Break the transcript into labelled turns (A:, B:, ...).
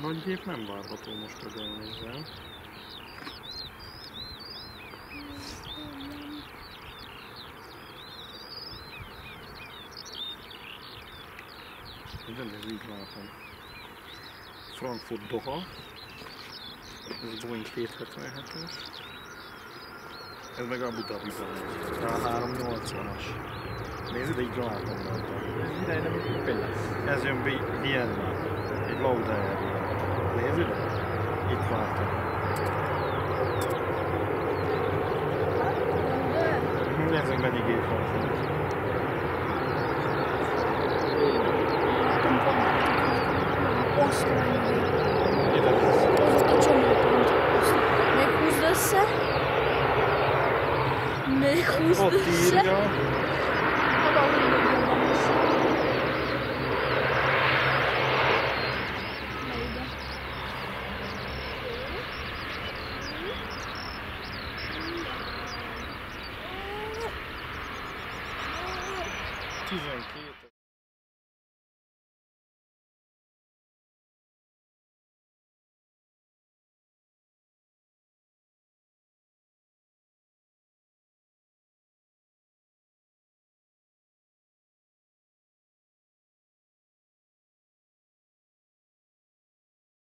A: nagy gép nem várható most, hogy elnézzel. Igen, ez így látom. Frankfurt Doha. Ez Boeing 277-es. Ez meg Abu Dhabi-ban A380-as. Nézd, így látom rajta. Ez például. Ez jön Vi- Vienna. Egy Lauda Nézd ide. Itt látom. Nézd meg mennyi gép van. fent.
B: Osztrányi.
A: Ide lesz.
B: Az a csomópont. Még húzd össze. Még húzd
A: Ott
B: össze.
A: írja.
B: He's
A: like,